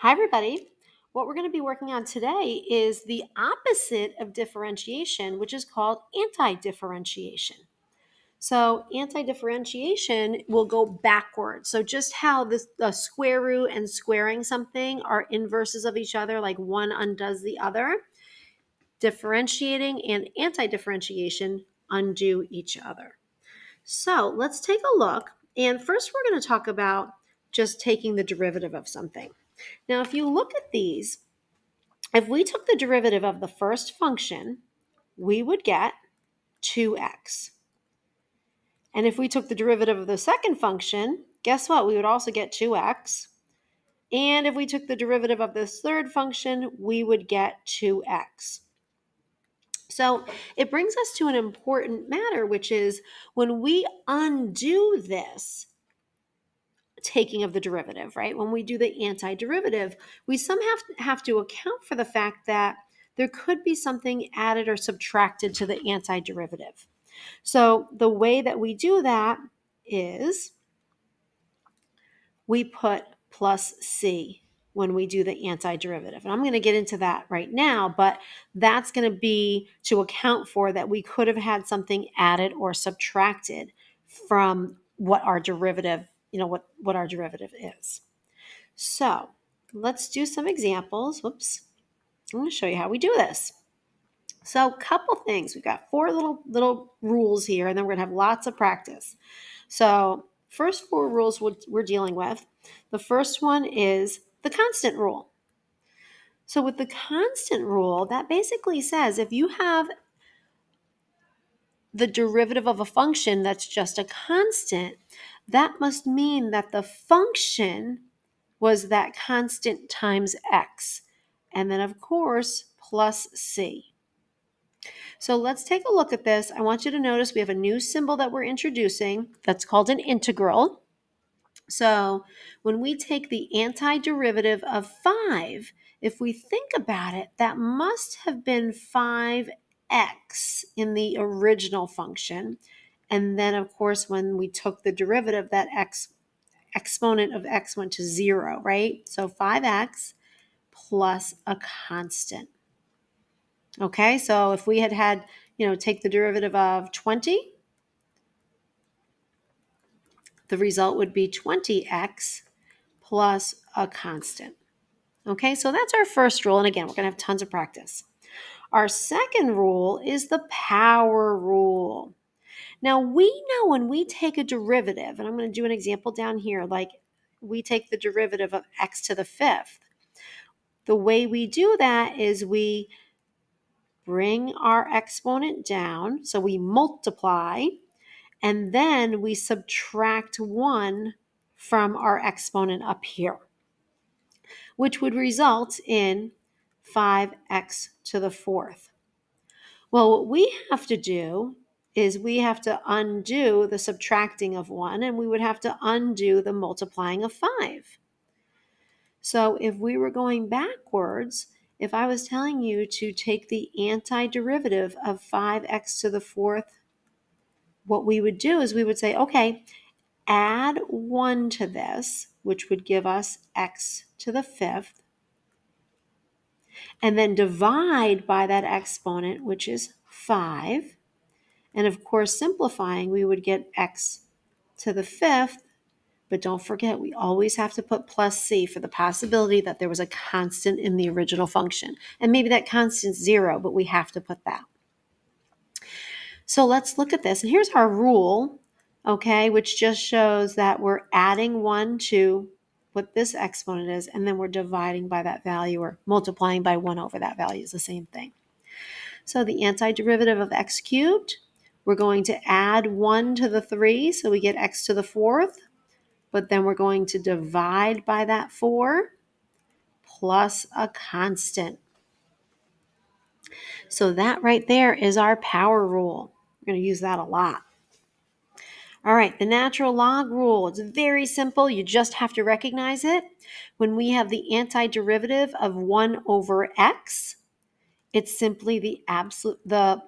Hi, everybody. What we're going to be working on today is the opposite of differentiation, which is called anti differentiation. So, anti differentiation will go backwards. So, just how this, the square root and squaring something are inverses of each other, like one undoes the other, differentiating and anti differentiation undo each other. So, let's take a look. And first, we're going to talk about just taking the derivative of something. Now, if you look at these, if we took the derivative of the first function, we would get 2x. And if we took the derivative of the second function, guess what? We would also get 2x. And if we took the derivative of this third function, we would get 2x. So it brings us to an important matter, which is when we undo this, taking of the derivative, right? When we do the antiderivative, we somehow have to account for the fact that there could be something added or subtracted to the antiderivative. So the way that we do that is we put plus c when we do the antiderivative. And I'm going to get into that right now, but that's going to be to account for that we could have had something added or subtracted from what our derivative you know what what our derivative is. So let's do some examples. Whoops. I'm going to show you how we do this. So, a couple things. We've got four little little rules here, and then we're going to have lots of practice. So, first four rules we're dealing with. The first one is the constant rule. So, with the constant rule, that basically says if you have the derivative of a function that's just a constant, that must mean that the function was that constant times x. And then, of course, plus c. So let's take a look at this. I want you to notice we have a new symbol that we're introducing that's called an integral. So when we take the antiderivative of 5, if we think about it, that must have been 5x in the original function. And then, of course, when we took the derivative, that x exponent of x went to zero, right? So 5x plus a constant. Okay, so if we had had, you know, take the derivative of 20, the result would be 20x plus a constant. Okay, so that's our first rule. And again, we're going to have tons of practice. Our second rule is the power rule. Now, we know when we take a derivative, and I'm going to do an example down here, like we take the derivative of x to the fifth. The way we do that is we bring our exponent down, so we multiply, and then we subtract 1 from our exponent up here, which would result in 5x to the fourth. Well, what we have to do is we have to undo the subtracting of 1 and we would have to undo the multiplying of 5. So if we were going backwards, if I was telling you to take the antiderivative of 5x to the fourth, what we would do is we would say, okay, add 1 to this, which would give us x to the fifth, and then divide by that exponent, which is 5. And of course, simplifying, we would get x to the fifth. But don't forget, we always have to put plus c for the possibility that there was a constant in the original function. And maybe that constant's zero, but we have to put that. So let's look at this. And here's our rule, okay, which just shows that we're adding 1 to what this exponent is, and then we're dividing by that value or multiplying by 1 over that value is the same thing. So the antiderivative of x cubed we're going to add 1 to the 3, so we get x to the fourth. But then we're going to divide by that 4 plus a constant. So that right there is our power rule. We're going to use that a lot. All right, the natural log rule. It's very simple. You just have to recognize it. When we have the antiderivative of 1 over x, it's simply the absolute the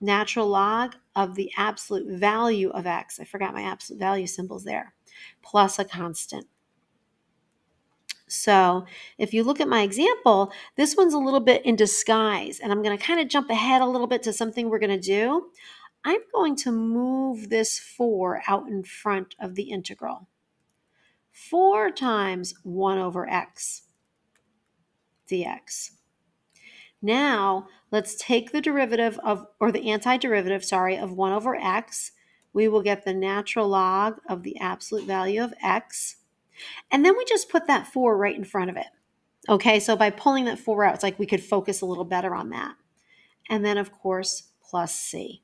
natural log of the absolute value of x. I forgot my absolute value symbols there, plus a constant. So if you look at my example, this one's a little bit in disguise, and I'm going to kind of jump ahead a little bit to something we're going to do. I'm going to move this 4 out in front of the integral. 4 times 1 over x dx. Now, let's take the derivative of, or the antiderivative, sorry, of 1 over x. We will get the natural log of the absolute value of x. And then we just put that 4 right in front of it. Okay, so by pulling that 4 out, it's like we could focus a little better on that. And then, of course, plus c.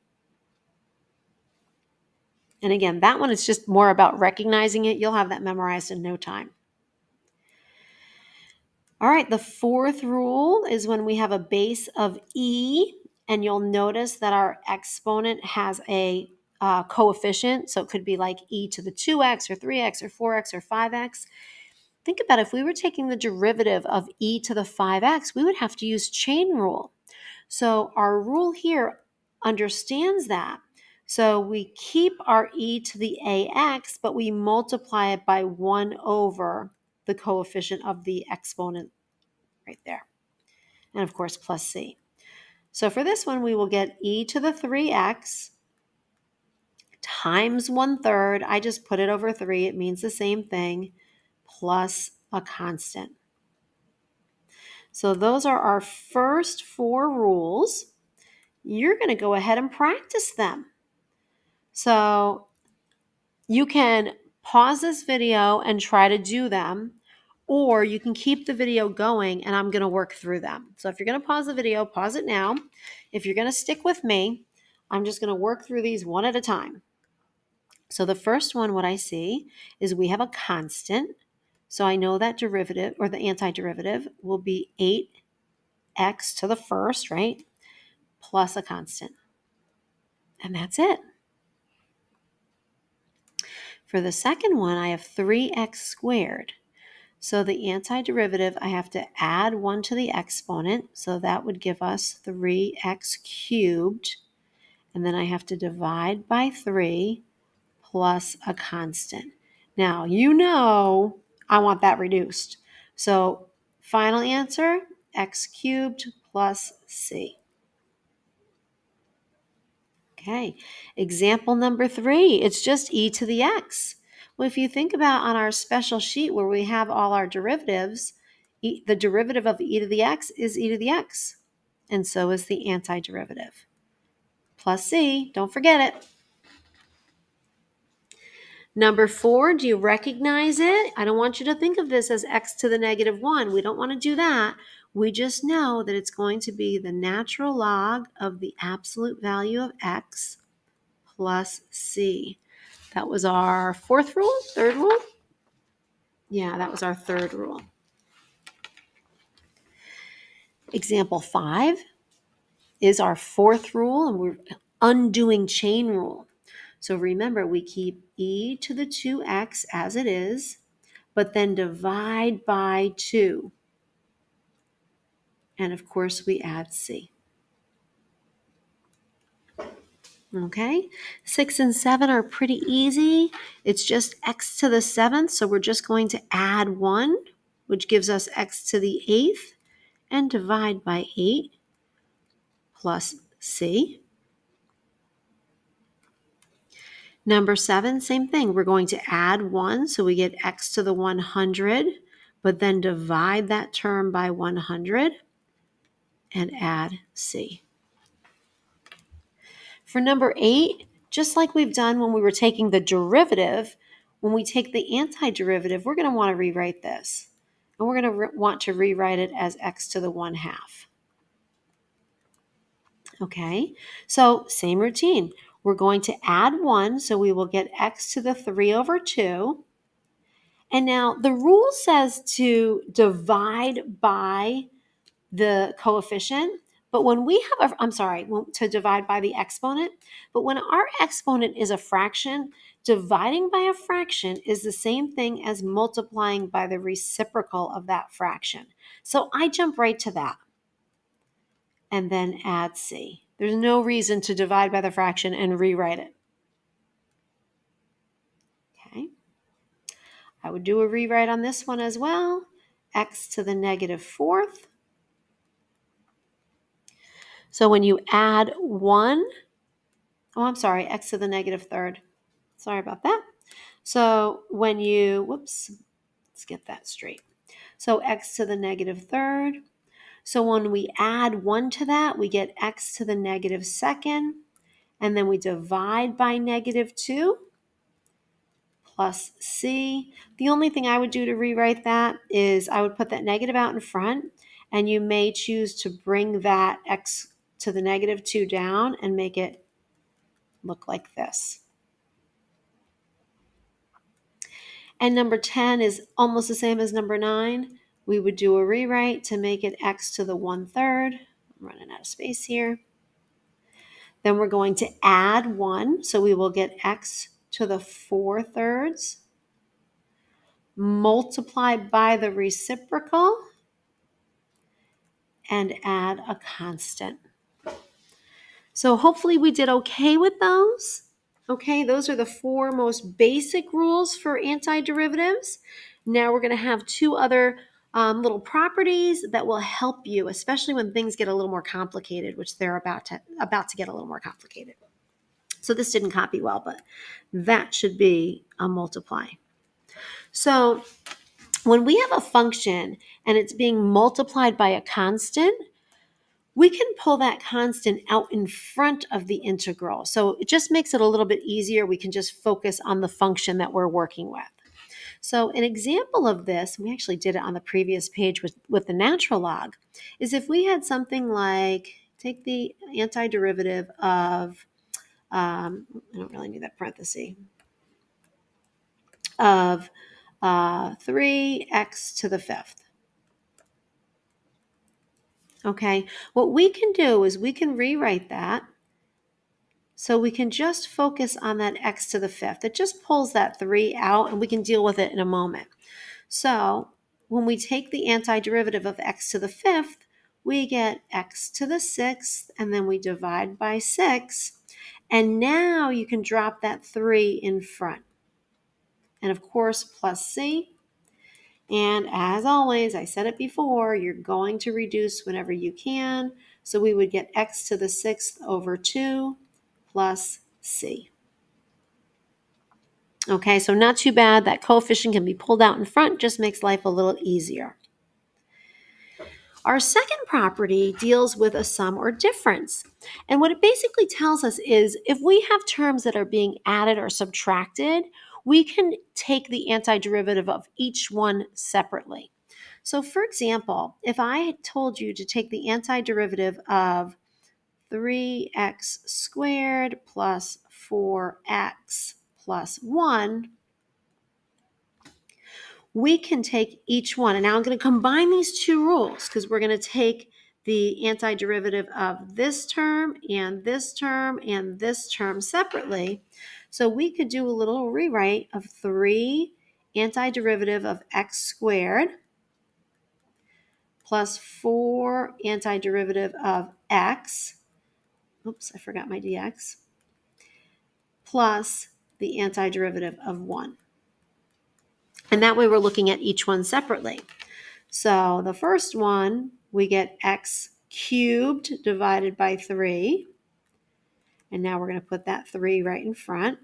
And again, that one is just more about recognizing it. You'll have that memorized in no time. All right, the fourth rule is when we have a base of e, and you'll notice that our exponent has a uh, coefficient. So it could be like e to the 2x or 3x or 4x or 5x. Think about if we were taking the derivative of e to the 5x, we would have to use chain rule. So our rule here understands that. So we keep our e to the ax, but we multiply it by 1 over the coefficient of the exponent right there. And of course, plus c. So for this one, we will get e to the 3x times 1 third. I just put it over 3. It means the same thing, plus a constant. So those are our first four rules. You're going to go ahead and practice them. So you can pause this video and try to do them, or you can keep the video going and I'm going to work through them. So if you're going to pause the video, pause it now. If you're going to stick with me, I'm just going to work through these one at a time. So the first one, what I see is we have a constant. So I know that derivative or the antiderivative will be 8x to the first, right? Plus a constant. And that's it. For the second one, I have 3x squared. So the antiderivative, I have to add 1 to the exponent. So that would give us 3x cubed. And then I have to divide by 3 plus a constant. Now, you know I want that reduced. So final answer, x cubed plus c. Okay, example number three, it's just e to the x. Well, if you think about on our special sheet where we have all our derivatives, e, the derivative of e to the x is e to the x, and so is the antiderivative. Plus c, don't forget it. Number four, do you recognize it? I don't want you to think of this as x to the negative 1. We don't want to do that. We just know that it's going to be the natural log of the absolute value of x plus c. That was our fourth rule, third rule? Yeah, that was our third rule. Example five is our fourth rule, and we're undoing chain rule. So remember, we keep e to the 2x as it is, but then divide by 2 and of course we add C. Okay, six and seven are pretty easy. It's just x to the seventh, so we're just going to add one, which gives us x to the eighth, and divide by eight plus c. Number seven, same thing. We're going to add one, so we get x to the 100, but then divide that term by 100 and add C. For number eight, just like we've done when we were taking the derivative, when we take the antiderivative, we're going to want to rewrite this. And we're going to want to rewrite it as x to the 1 half. Okay, so same routine. We're going to add 1, so we will get x to the 3 over 2. And now the rule says to divide by the coefficient. But when we have a, I'm sorry, to divide by the exponent, but when our exponent is a fraction, dividing by a fraction is the same thing as multiplying by the reciprocal of that fraction. So I jump right to that and then add C. There's no reason to divide by the fraction and rewrite it. Okay. I would do a rewrite on this one as well x to the negative fourth. So when you add 1, oh, I'm sorry, x to the negative third. Sorry about that. So when you, whoops, let's get that straight. So x to the negative third. So when we add 1 to that, we get x to the negative second. And then we divide by negative 2 plus c. The only thing I would do to rewrite that is I would put that negative out in front, and you may choose to bring that x to the negative 2 down and make it look like this. And number 10 is almost the same as number 9. We would do a rewrite to make it x to the 1 third. I'm running out of space here. Then we're going to add 1, so we will get x to the 4 thirds, multiply by the reciprocal, and add a constant. So hopefully we did okay with those. Okay, those are the four most basic rules for antiderivatives. Now we're going to have two other um, little properties that will help you, especially when things get a little more complicated, which they're about to about to get a little more complicated. So this didn't copy well, but that should be a multiply. So when we have a function and it's being multiplied by a constant, we can pull that constant out in front of the integral. So it just makes it a little bit easier. We can just focus on the function that we're working with. So an example of this, we actually did it on the previous page with, with the natural log, is if we had something like, take the antiderivative of um, I don't really need that parenthesis, of uh, 3x to the fifth. Okay, what we can do is we can rewrite that so we can just focus on that x to the fifth. It just pulls that 3 out and we can deal with it in a moment. So when we take the antiderivative of x to the fifth, we get x to the sixth and then we divide by 6 and now you can drop that 3 in front. And of course, plus C. And as always, I said it before, you're going to reduce whenever you can. So we would get x to the sixth over 2 plus c. Okay, so not too bad. That coefficient can be pulled out in front, just makes life a little easier. Our second property deals with a sum or difference. And what it basically tells us is if we have terms that are being added or subtracted, we can take the antiderivative of each one separately. So, for example, if I had told you to take the antiderivative of 3x squared plus 4x plus 1, we can take each one. And now I'm going to combine these two rules because we're going to take the antiderivative of this term and this term and this term separately. So we could do a little rewrite of 3 antiderivative of x squared plus 4 antiderivative of x. Oops, I forgot my dx. Plus the antiderivative of 1. And that way we're looking at each one separately. So the first one, we get x cubed divided by 3. And now we're going to put that 3 right in front.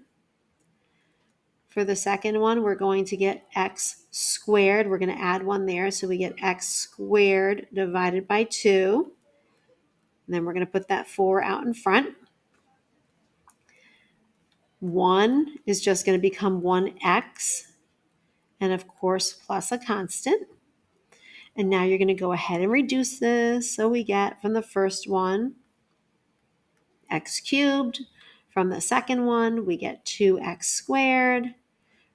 For the second one, we're going to get x squared. We're going to add one there. So we get x squared divided by 2. And then we're going to put that 4 out in front. 1 is just going to become 1x and of course plus a constant. And now you're going to go ahead and reduce this. So we get from the first one x cubed. From the second one, we get 2x squared.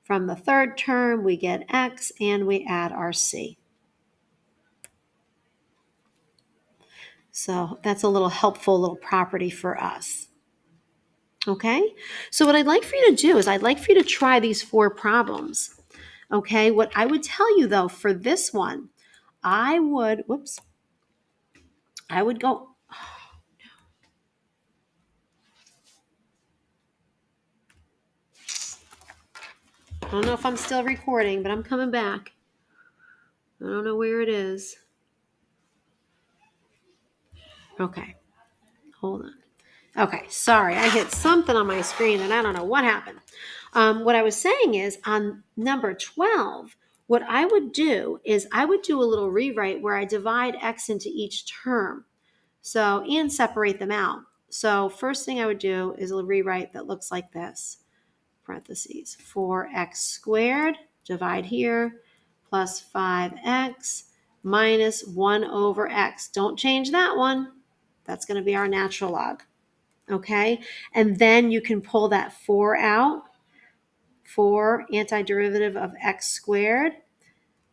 From the third term, we get x and we add our c. So that's a little helpful little property for us. Okay, so what I'd like for you to do is I'd like for you to try these four problems. Okay, what I would tell you though for this one, I would, whoops, I would go, I don't know if I'm still recording, but I'm coming back. I don't know where it is. Okay, hold on. Okay, sorry, I hit something on my screen and I don't know what happened. Um, what I was saying is on number 12, what I would do is I would do a little rewrite where I divide x into each term. So, and separate them out. So, first thing I would do is a rewrite that looks like this parentheses 4x squared, divide here, plus 5x minus 1 over x. Don't change that one. That's going to be our natural log. Okay, and then you can pull that 4 out. 4 antiderivative of x squared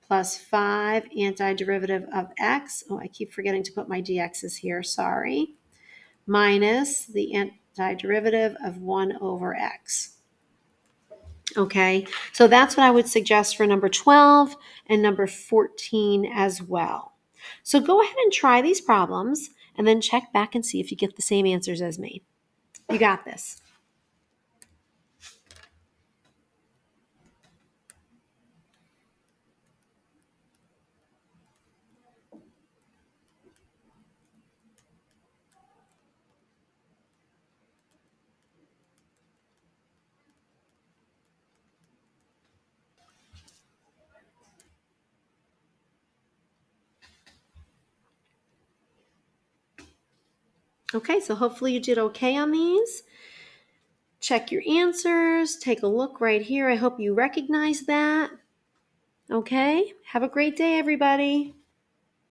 plus 5 antiderivative of x. Oh, I keep forgetting to put my dx's here, sorry. Minus the antiderivative of 1 over x. Okay, so that's what I would suggest for number 12 and number 14 as well. So go ahead and try these problems and then check back and see if you get the same answers as me. You got this. Okay, so hopefully you did okay on these. Check your answers. Take a look right here. I hope you recognize that. Okay, have a great day, everybody.